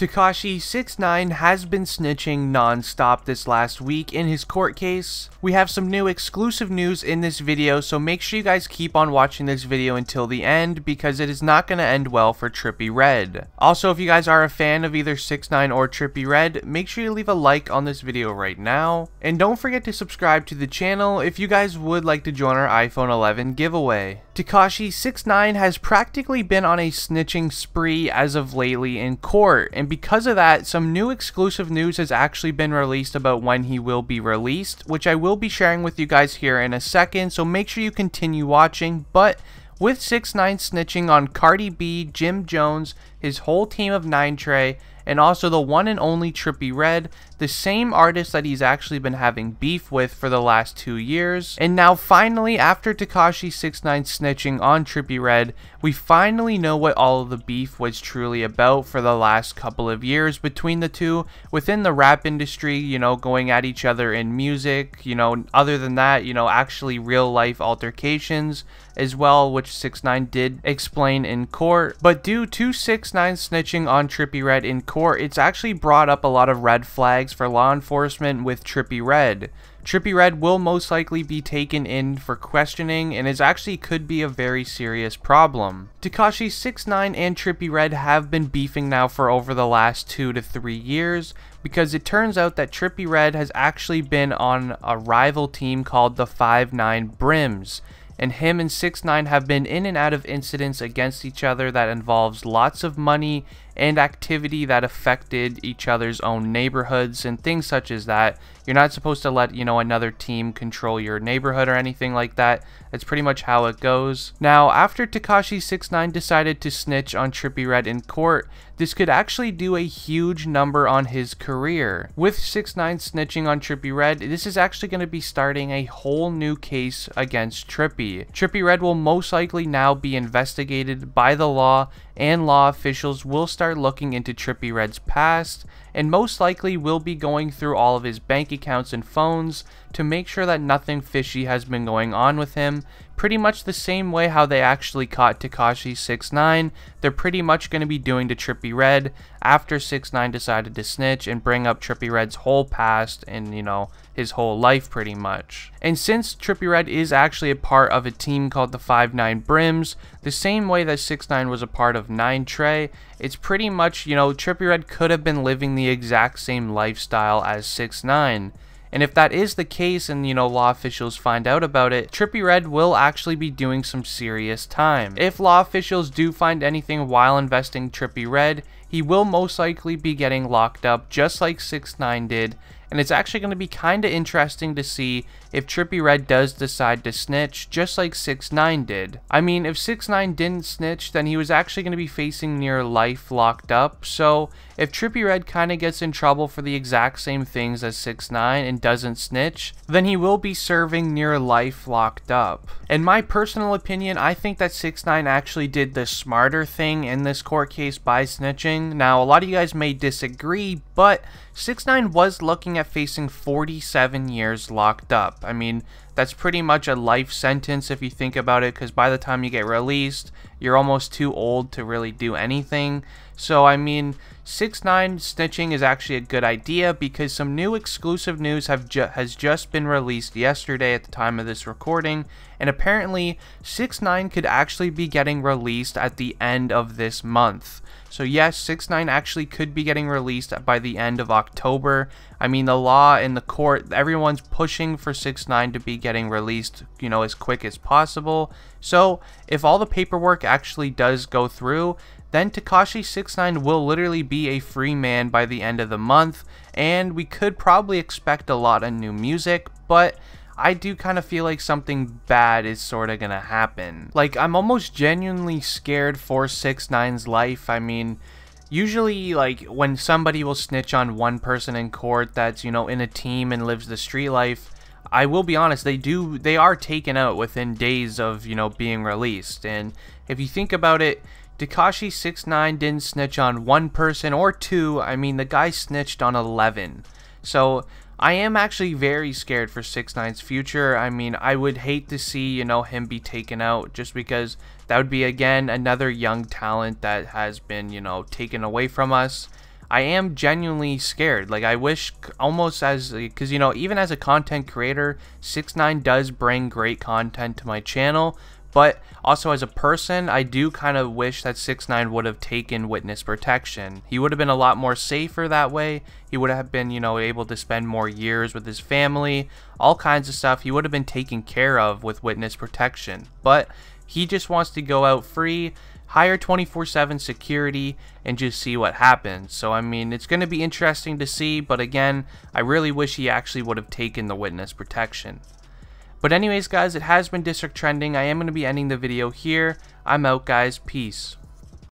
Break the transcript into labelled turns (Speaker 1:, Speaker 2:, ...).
Speaker 1: Tekashi 69 has been snitching non-stop this last week in his court case. We have some new exclusive news in this video, so make sure you guys keep on watching this video until the end because it is not going to end well for Trippie Redd. Also, if you guys are a fan of either 69 or Trippie Redd, make sure you leave a like on this video right now. And don't forget to subscribe to the channel if you guys would like to join our iPhone 11 giveaway. Tekashi 69 has practically been on a snitching spree as of lately in court, and because of that, some new exclusive news has actually been released about when he will be released, which I will be sharing with you guys here in a second, so make sure you continue watching, but with 6 9 snitching on Cardi B, Jim Jones, his whole team of 9 Trey, and also the one and only Trippie Redd, the same artist that he's actually been having beef with for the last two years. And now finally, after Tekashi 69 snitching on Trippie Redd, we finally know what all of the beef was truly about for the last couple of years between the two within the rap industry, you know, going at each other in music, you know, other than that, you know, actually real life altercations as well, which 6 9 did explain in court. But due to 6 9 snitching on Trippie Redd in court, it's actually brought up a lot of red flags for law enforcement with Trippie Redd. Trippie Redd will most likely be taken in for questioning and is actually could be a very serious problem. Tekashi 69 and Trippie Redd have been beefing now for over the last 2 to 3 years because it turns out that Trippie Redd has actually been on a rival team called the 5-9 Brims and him and 6 9 have been in and out of incidents against each other that involves lots of money and activity that affected each other's own neighborhoods and things such as that. You're not supposed to let, you know, another team control your neighborhood or anything like that. That's pretty much how it goes. Now, after Tekashi 69 decided to snitch on Trippie Redd in court, this could actually do a huge number on his career. With 6 9 snitching on Trippie Redd, this is actually going to be starting a whole new case against Trippie. Trippie Redd will most likely now be investigated by the law and law officials will start looking into Trippie Redd's past and most likely will be going through all of his bank accounts and phones to make sure that nothing fishy has been going on with him. Pretty much the same way how they actually caught Tekashi 69, they're pretty much going to be doing to Trippie Redd after 6 9 decided to snitch and bring up Trippie Redd's whole past and, you know, his whole life pretty much. And since Trippie Redd is actually a part of a team called the 5-9 Brims, the same way that 6-9 was a part of 9 Trey, it's pretty much, you know, Trippie Redd could have been living the exact same lifestyle as 6-9. And if that is the case and, you know, law officials find out about it, Trippie Redd will actually be doing some serious time. If law officials do find anything while investing Trippie Redd, he will most likely be getting locked up just like 6 9 did and it's actually going to be kind of interesting to see if Trippie Redd does decide to snitch, just like 6 9 did. I mean, if 6 9 didn't snitch, then he was actually going to be facing near life locked up, so if Trippie Redd kind of gets in trouble for the exact same things as 6 9 and doesn't snitch, then he will be serving near life locked up. In my personal opinion, I think that 6 9 actually did the smarter thing in this court case by snitching. Now, a lot of you guys may disagree, but 6 9 was looking facing 47 years locked up. I mean, that's pretty much a life sentence if you think about it, because by the time you get released, you're almost too old to really do anything. So, I mean, 6 9 snitching is actually a good idea because some new exclusive news have ju has just been released yesterday at the time of this recording, and apparently 6 9 could actually be getting released at the end of this month. So yes, 6 9 actually could be getting released by the end of October. I mean, the law and the court, everyone's pushing for 6 9 to be getting released, you know, as quick as possible. So if all the paperwork actually does go through, then Tekashi 69 will literally be a free man by the end of the month, and we could probably expect a lot of new music, but I do kind of feel like something bad is sort of gonna happen. Like, I'm almost genuinely scared for 6 9's life. I mean, usually, like, when somebody will snitch on one person in court that's, you know, in a team and lives the street life, I will be honest, they do, they are taken out within days of, you know, being released. And if you think about it, Tekashi 69 didn't snitch on one person or two. I mean, the guy snitched on 11. So I am actually very scared for 6 9's future. I mean, I would hate to see, you know, him be taken out just because that would be, again, another young talent that has been, you know, taken away from us. I am genuinely scared. Like I wish almost as because you know even as a content creator, Six Nine does bring great content to my channel. But also as a person, I do kind of wish that 6 9 would have taken witness protection. He would have been a lot more safer that way. He would have been, you know, able to spend more years with his family, all kinds of stuff. He would have been taken care of with witness protection. But he just wants to go out free, hire 24-7 security, and just see what happens. So, I mean, it's going to be interesting to see, but again, I really wish he actually would have taken the witness protection. But anyways, guys, it has been District Trending. I am going to be ending the video here. I'm out, guys. Peace.